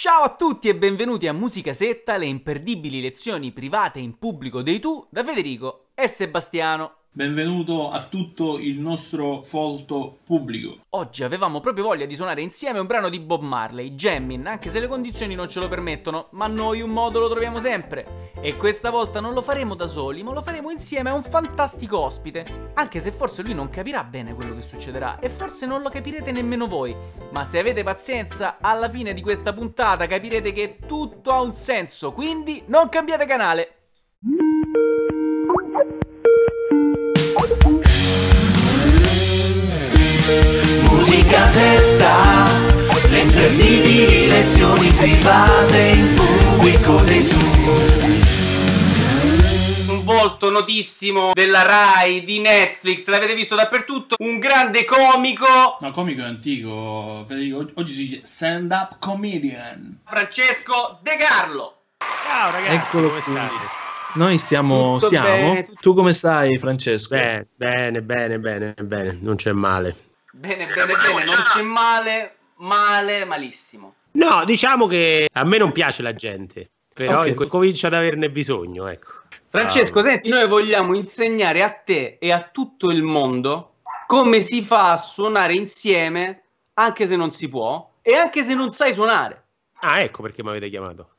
Ciao a tutti e benvenuti a Musica Setta, le imperdibili lezioni private in pubblico dei tu da Federico e Sebastiano. Benvenuto a tutto il nostro folto pubblico. Oggi avevamo proprio voglia di suonare insieme un brano di Bob Marley, Jammin', anche se le condizioni non ce lo permettono, ma noi un modo lo troviamo sempre. E questa volta non lo faremo da soli, ma lo faremo insieme a un fantastico ospite. Anche se forse lui non capirà bene quello che succederà e forse non lo capirete nemmeno voi. Ma se avete pazienza, alla fine di questa puntata capirete che tutto ha un senso, quindi non cambiate canale. Private in pubblico dei tu. un volto notissimo della Rai, di Netflix, l'avete visto dappertutto, un grande comico, No, comico è antico, Federico. Oggi- si dice stand-up comedian. Francesco De Carlo. Ciao ragazzi, Eccolo come state? Noi stiamo, Tutto stiamo. bene, Tu come stai, Francesco? Beh, bene, bene, bene, bene, non c'è male. Bene, bene, bene, non c'è male, male, malissimo. No, diciamo che a me non piace la gente, però Ok. inco- comincio ad averne bisogno, ecco. Francesco, senti, noi vogliamo insegnare a te e a tutto il mondo come si fa a suonare insieme, anche se non si può, e anche se non sai suonare. Ah, ecco perché mi avete chiamato.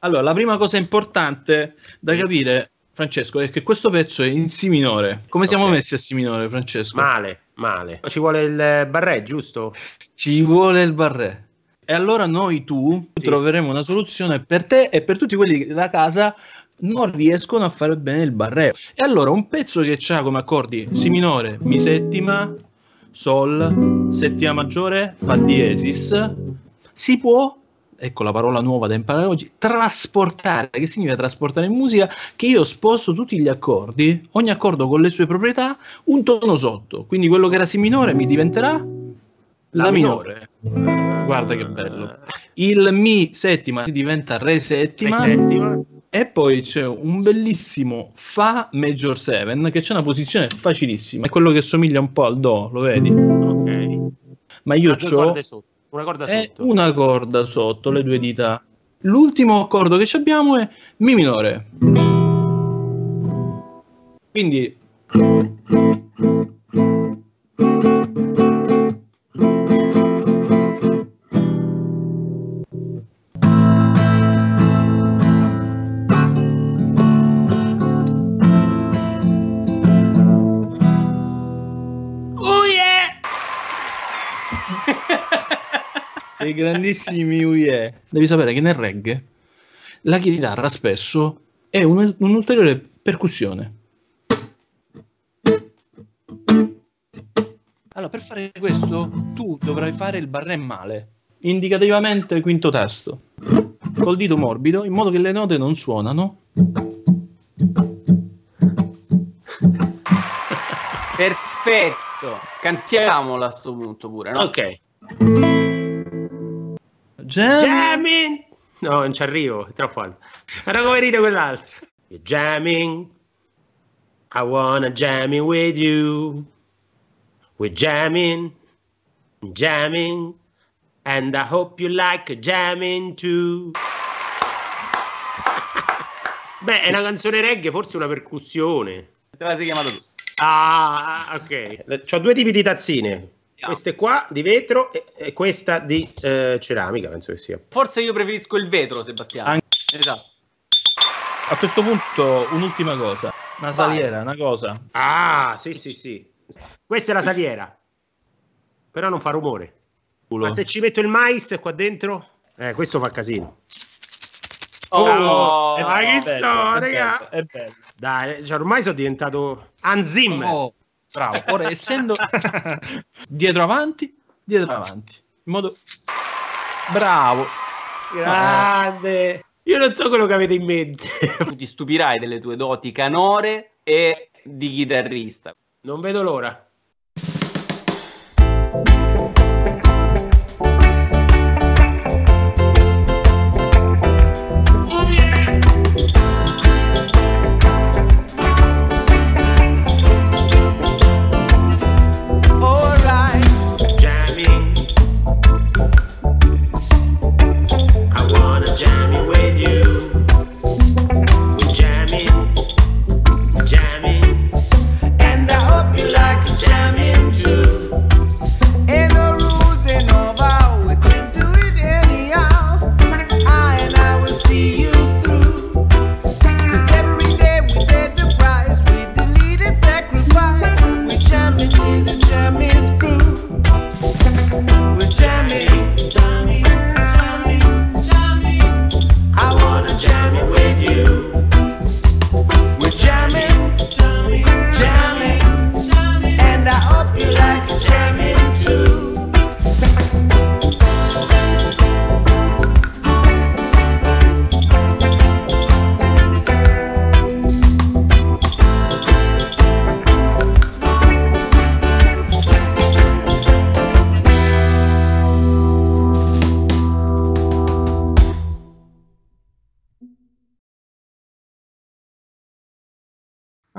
Allora, la prima cosa importante da capire, Francesco, è che questo pezzo è in Si minore. Come siamo Ok. messi a Si minore, Francesco? Male, male. Ci vuole il barré, giusto? Ci vuole il barré. E allora noi tu Sì. troveremo una soluzione per te e per tutti quelli che da casa non riescono a fare bene il barré. E allora un pezzo che ha come accordi Si minore, Mi settima, Sol, settima maggiore, Fa diesis, si può, ecco la parola nuova da imparare oggi, trasportare. Che significa trasportare in musica? Che io sposto tutti gli accordi, ogni accordo con le sue proprietà, un tono sotto. Quindi quello che era Si minore mi diventerà la, minore. Guarda che bello. Il Mi settima diventa Re settima. Tre settima. E poi c'è un bellissimo Fa Major 7 che c'è una posizione facilissima. È quello che somiglia un po' al Do, lo vedi? Ok. Ma io Ah, ho. Una corda è sotto. una corda sotto, le due dita. L'ultimo accordo che ci abbiamo è Mi minore. Quindi dei grandissimi uie. Devi sapere che nel reggae la chitarra spesso è un- un'ulteriore percussione. Allora, per fare questo, tu dovrai fare il barré male, indicativamente quinto tasto, col dito morbido, in modo che le note non suonano. Perfetto, cantiamola a sto punto pure, no? Ok. Jam- Jamming! No, non ci arrivo, è troppo alto. Era come ride quell'altro. You're jamming. I wanna jamming with you. We're jamming. Jamming. And I hope you like jamming too. Beh, è una canzone reggae, forse una percussione. Te la sei chiamato tu. Ah, ok. Ho due tipi di tazzine. Queste qua di vetro e, e questa di eh, ceramica, penso che sia. Forse io preferisco il vetro, Sebastiano. Anche- Esatto. A questo punto, un'ultima cosa, una Vai. saliera, una cosa. Ah, sì, sì, sì. Questa è la saliera. Però non fa rumore. Ma se ci metto il mais qua dentro, eh, questo fa casino. Oh, no, ma che È so, bello, è raga. bello, È bello. Dai, cioè, ormai sono diventato Hans Zimmer. Oh, bravo. Ora, essendo dietro avanti, dietro avanti. In modo... Bravo. Grande. Io non so quello che avete in mente. Tu ti stupirai delle tue doti canore e di chitarrista. non vedo l'ora.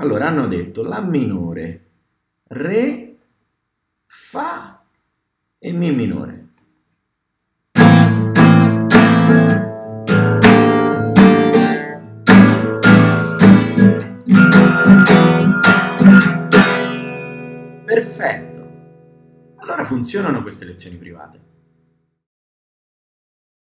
Allora hanno detto La minore, Re, Fa e Mi minore. Perfetto. Allora funzionano queste lezioni private.